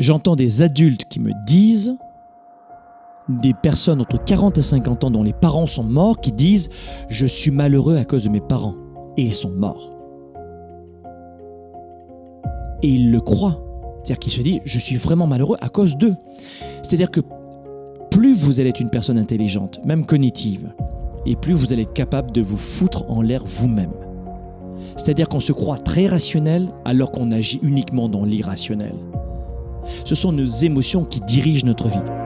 J'entends des adultes qui me disent, des personnes entre 40 et 50 ans dont les parents sont morts, qui disent ⁇ Je suis malheureux à cause de mes parents ⁇ et ils sont morts. Et ils le croient. C'est-à-dire qu'ils se disent ⁇ Je suis vraiment malheureux à cause d'eux ⁇ C'est-à-dire que plus vous allez être une personne intelligente, même cognitive, et plus vous allez être capable de vous foutre en l'air vous-même. C'est-à-dire qu'on se croit très rationnel alors qu'on agit uniquement dans l'irrationnel. Ce sont nos émotions qui dirigent notre vie.